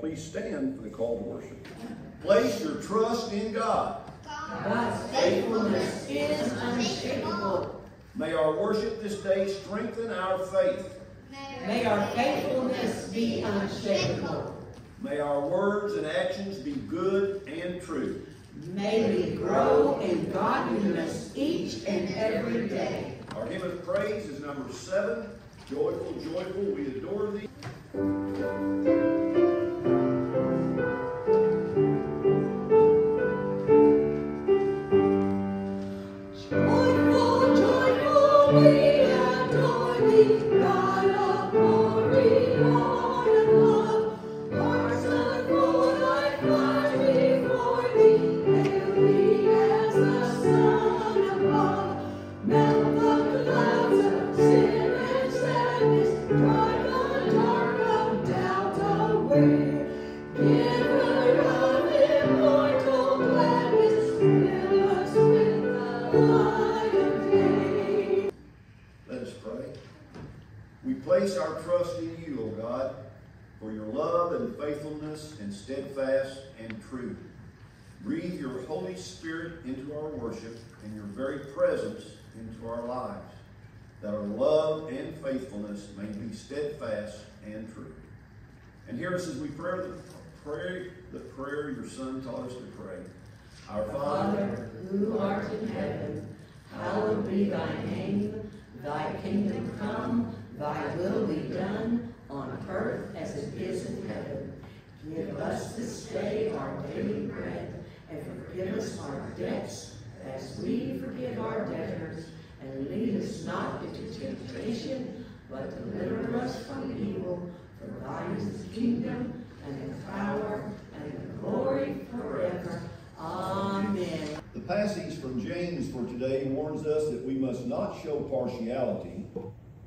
Please stand for the call to worship. Place your trust in God. God's faithfulness is unshakable. May our worship this day strengthen our faith. May our faithfulness be unshakable. May our words and actions be good and true. May we grow in godliness each and every day. Our hymn of praise is number seven. Joyful, joyful, we adore thee. Place our trust in you, O God, for your love and faithfulness and steadfast and true. Breathe your Holy Spirit into our worship and your very presence into our lives, that our love and faithfulness may be steadfast and true. And hear us as we pray pray the prayer your Son taught us to pray. Our Father, who art in heaven, hallowed be thy name. Thy kingdom come, thy will be done, on earth as it is in heaven. Give us this day our daily bread, and forgive us our debts, as we forgive our debtors. And lead us not into temptation, but deliver us from evil. For thine is the kingdom, and the power, and the glory forever. Amen. The passage from James for today warns us that we must not show partiality,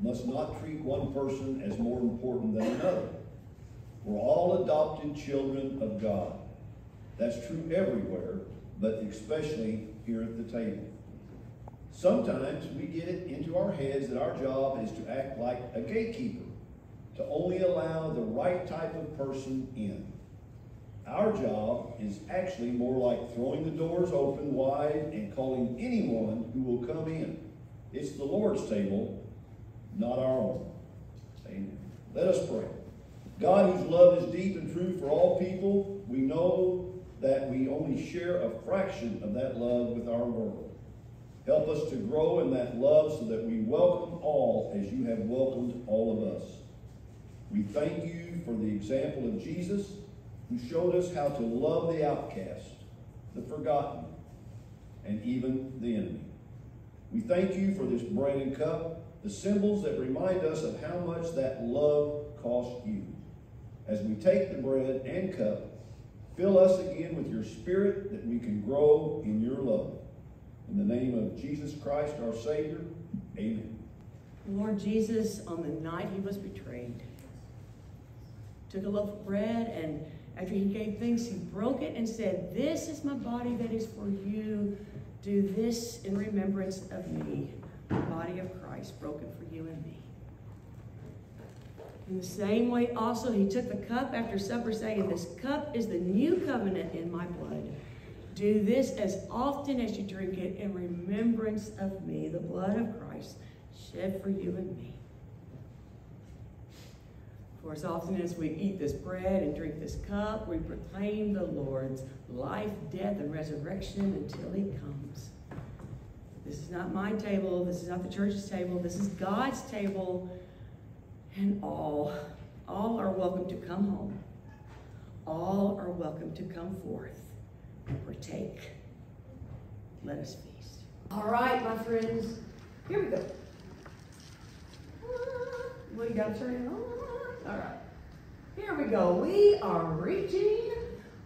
must not treat one person as more important than another. We're all adopted children of God. That's true everywhere, but especially here at the table. Sometimes we get it into our heads that our job is to act like a gatekeeper, to only allow the right type of person in. Our job is actually more like throwing the doors open wide and calling anyone who will come in. It's the Lord's table, not our own. Amen. Let us pray. God, whose love is deep and true for all people, we know that we only share a fraction of that love with our world. Help us to grow in that love so that we welcome all as you have welcomed all of us. We thank you for the example of Jesus who showed us how to love the outcast, the forgotten, and even the enemy. We thank you for this bread and cup, the symbols that remind us of how much that love cost you. As we take the bread and cup, fill us again with your spirit that we can grow in your love. In the name of Jesus Christ, our Savior, amen. Lord Jesus, on the night he was betrayed, took a loaf of bread and after he gave thanks, he broke it and said, This is my body that is for you. Do this in remembrance of me, the body of Christ broken for you and me. In the same way, also, he took the cup after supper, saying, This cup is the new covenant in my blood. Do this as often as you drink it in remembrance of me, the blood of Christ shed for you and me. For as often as we eat this bread and drink this cup, we proclaim the Lord's life, death, and resurrection until he comes. This is not my table. This is not the church's table. This is God's table. And all, all are welcome to come home. All are welcome to come forth and partake. Let us feast. All right, my friends, here we go. We got to turn it on. All right. Here we go. We are reaching.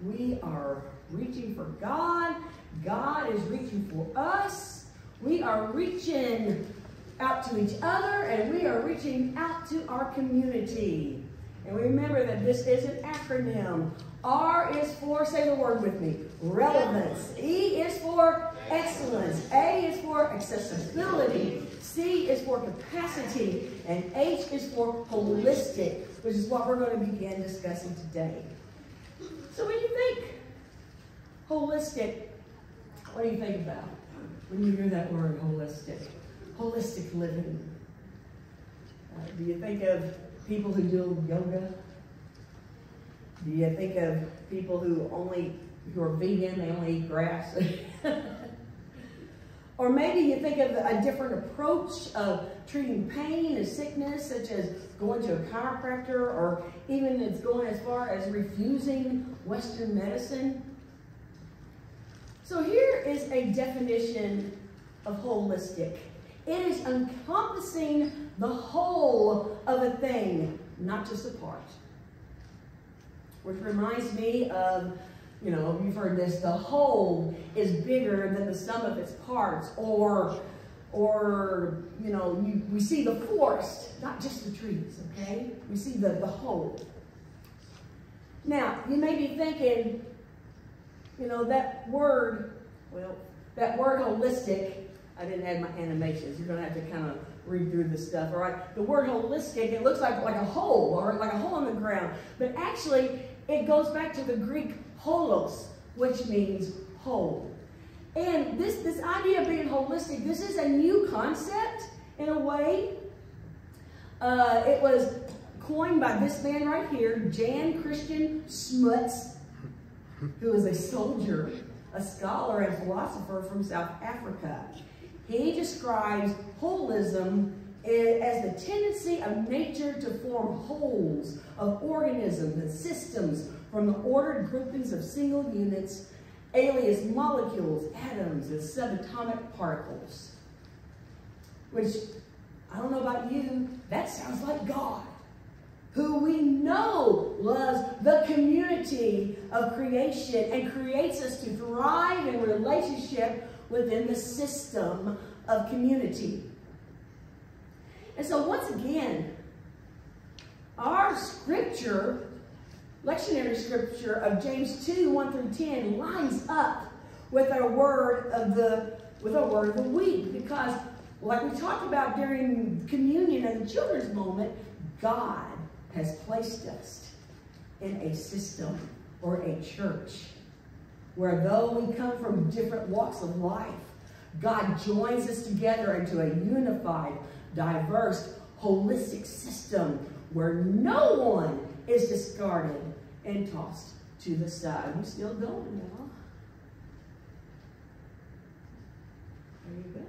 We are reaching for God. God is reaching for us. We are reaching out to each other and we are reaching out to our community. And remember that this is an acronym. R is for, say the word with me, relevance. E is for excellence. A is for accessibility. C is for capacity. And H is for holistic, which is what we're going to begin discussing today. So when you think holistic, what do you think about when you hear that word holistic? Holistic living. Uh, do you think of people who do yoga? Do you think of people who only who are vegan, they only eat grass? or maybe you think of a different approach of treating pain and sickness, such as going to a chiropractor, or even it's going as far as refusing Western medicine. So here is a definition of holistic. It is encompassing the whole of a thing, not just a part. Which reminds me of, you know, you've heard this, the whole is bigger than the sum of its parts, or or you know, you, we see the forest, not just the trees, okay? We see the, the whole. Now, you may be thinking, you know, that word, well, that word holistic, I didn't have my animations. You're going to have to kind of read through this stuff, all right? The word holistic, it looks like, like a hole or like a hole in the ground. But actually, it goes back to the Greek holos, which means whole. And this, this idea of being holistic, this is a new concept in a way. Uh, it was coined by this man right here, Jan Christiaan Smuts, who is a soldier, a scholar, and philosopher from South Africa. He describes holism as the tendency of nature to form wholes of organisms and systems from the ordered groupings of single units alias molecules, atoms, and subatomic particles. Which, I don't know about you, that sounds like God, who we know loves the community of creation and creates us to thrive in relationship within the system of community. And so once again, our scripture lectionary scripture of James 2, 1 through 10 lines up with our word of the with our word of the week. Because like we talked about during communion and the children's moment, God has placed us in a system or a church where though we come from different walks of life, God joins us together into a unified, diverse, holistic system where no one is discarded and tossed to the side. We're still going, y'all. There you go.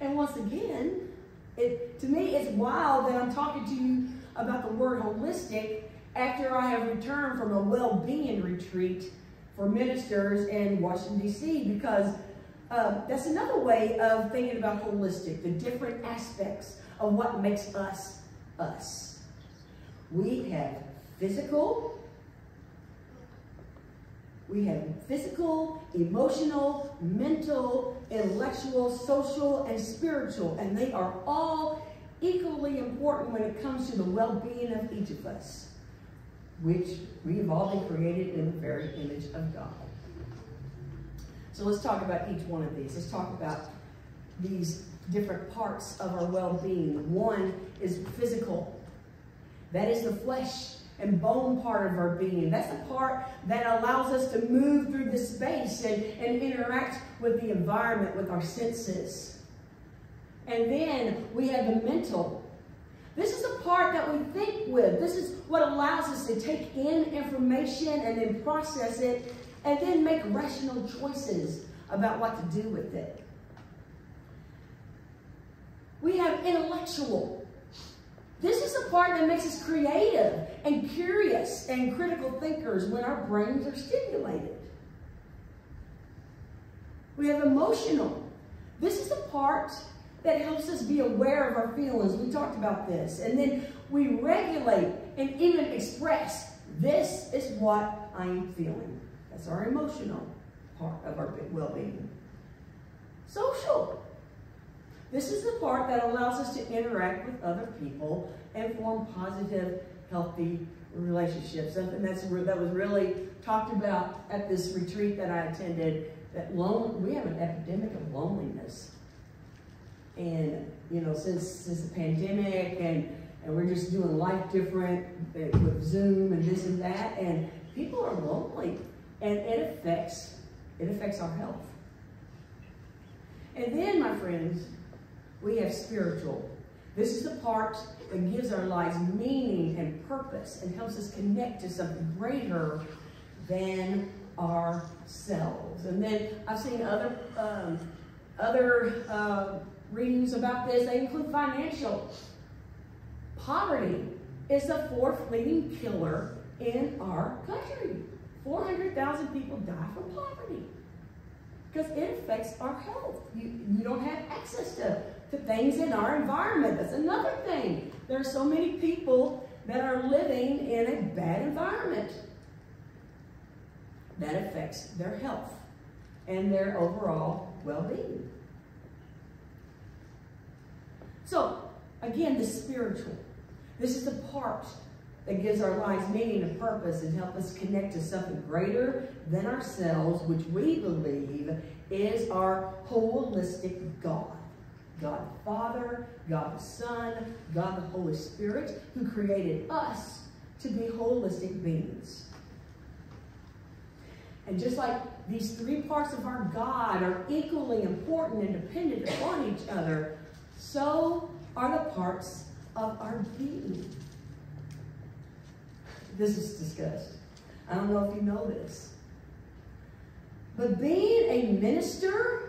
And once again, it to me it's wild that I'm talking to you about the word holistic after I have returned from a well-being retreat for ministers in Washington, D.C. because uh, that's another way of thinking about holistic, the different aspects of what makes us us. We have physical, we have physical, emotional, mental, intellectual, social, and spiritual, and they are all equally important when it comes to the well-being of each of us, which we have all been created in the very image of God. So let's talk about each one of these. Let's talk about these different parts of our well-being. One is physical. That is the flesh and bone part of our being. That's the part that allows us to move through the space and, and interact with the environment, with our senses. And then we have the mental. This is the part that we think with. This is what allows us to take in information and then process it and then make rational choices about what to do with it. We have intellectual. This is the part that makes us creative and curious and critical thinkers when our brains are stimulated. We have emotional. This is the part that helps us be aware of our feelings. We talked about this. And then we regulate and even express, this is what I'm feeling. That's our emotional part of our well-being. Social. This is the part that allows us to interact with other people and form positive, healthy relationships. And that's that was really talked about at this retreat that I attended. That lone, we have an epidemic of loneliness, and you know, since since the pandemic and and we're just doing life different uh, with Zoom and this and that, and people are lonely, and it affects it affects our health. And then, my friends, we have spiritual. This is the part that gives our lives meaning and purpose and helps us connect to something greater than ourselves. And then I've seen other um, other uh, readings about this. They include financial. Poverty is the fourth leading killer in our country. 400,000 people die from poverty because it affects our health. You, you don't have access to, to things in our environment. That's another thing. There are so many people that are living in a bad environment that affects their health and their overall well-being. So, again, the spiritual. This is the part that gives our lives meaning and purpose and help us connect to something greater than ourselves, which we believe is our holistic God. God the Father, God the Son, God the Holy Spirit, who created us to be holistic beings. And just like these three parts of our God are equally important and dependent upon each other, so are the parts of our being. This is discussed. I don't know if you know this. But being a minister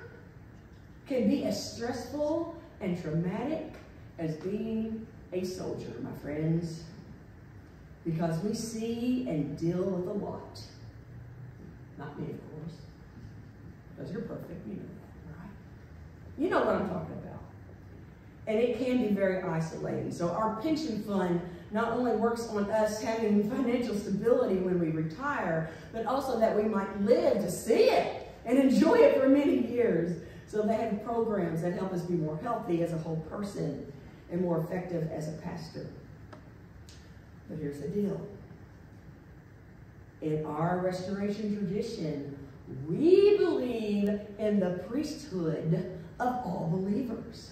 can be as stressful and traumatic as being a soldier, my friends, because we see and deal with a lot. Not me, of course, because you're perfect, you know that, right? You know what I'm talking about. And it can be very isolating. So our pension fund not only works on us having financial stability when we retire, but also that we might live to see it and enjoy it for many years. So they have programs that help us be more healthy as a whole person and more effective as a pastor. But here's the deal. In our restoration tradition, we believe in the priesthood of all believers.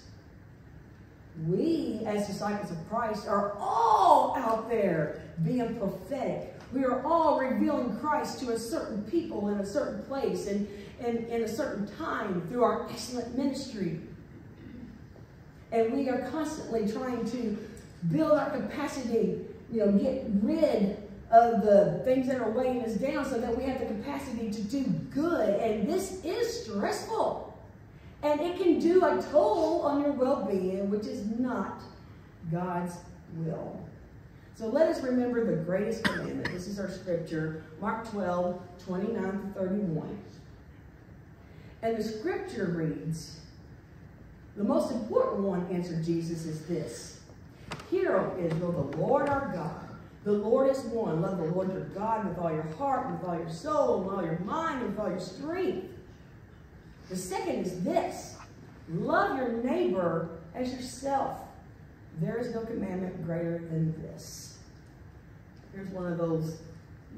We, as disciples of Christ, are all out there being prophetic. We are all revealing Christ to a certain people in a certain place and, in a certain time through our excellent ministry. And we are constantly trying to build our capacity, you know, get rid of the things that are weighing us down so that we have the capacity to do good. And this is stressful. And it can do a toll on your well-being, which is not God's will. So let us remember the greatest commandment. This is our scripture, Mark 12, 29 31. And the scripture reads, the most important one, answered Jesus, is this. Hear, O Israel, the Lord our God. The Lord is one. Love the Lord your God with all your heart, with all your soul, with all your mind, with all your strength. The second is this. Love your neighbor as yourself. There is no commandment greater than this. Here's one of those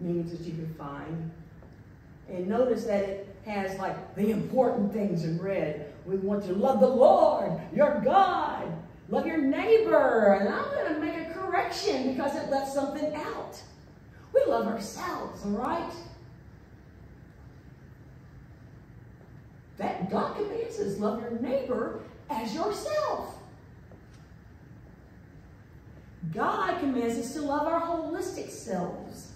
memes that you can find. And notice that it has like the important things in red. We want to love the Lord, your God. Love your neighbor. And I'm going to make a correction because it left something out. We love ourselves, all right? That God commands us, love your neighbor as yourself. God commands us to love our holistic selves.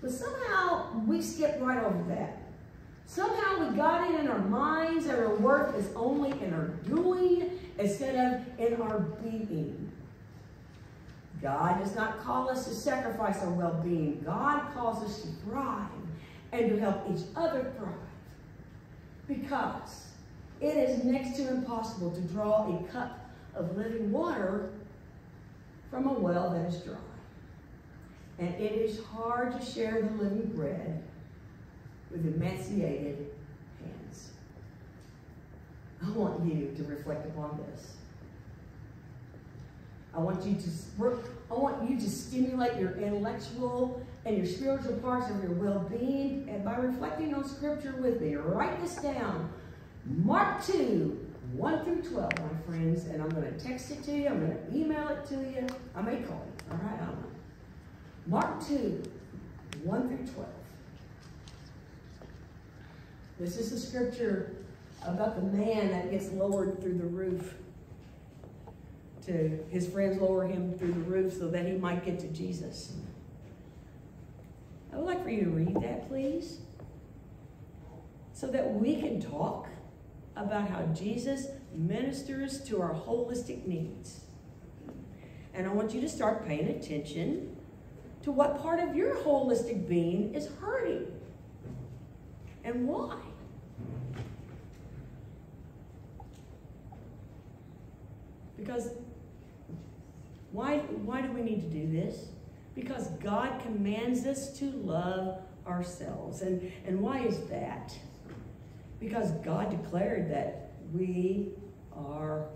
But somehow we skip right over that. Somehow we got it in our minds that our worth is only in our doing instead of in our being. God does not call us to sacrifice our well-being. God calls us to thrive and to help each other thrive because it is next to impossible to draw a cup of living water from a well that is dry. And it is hard to share the living bread with emaciated hands. I want you to reflect upon this. I want you to I want you to stimulate your intellectual and your spiritual parts of your well-being and by reflecting on scripture with me. Write this down. Mark 2, 1 through 12, my friends, and I'm going to text it to you. I'm going to email it to you. I may call you. All right. Mark 2, 1 through 12. This is the scripture about the man that gets lowered through the roof. To his friends lower him through the roof so that he might get to Jesus. I would like for you to read that, please, so that we can talk about how Jesus ministers to our holistic needs. And I want you to start paying attention to what part of your holistic being is hurting and why. Because why, why do we need to do this? Because God commands us to love ourselves. And, and why is that? Because God declared that we are.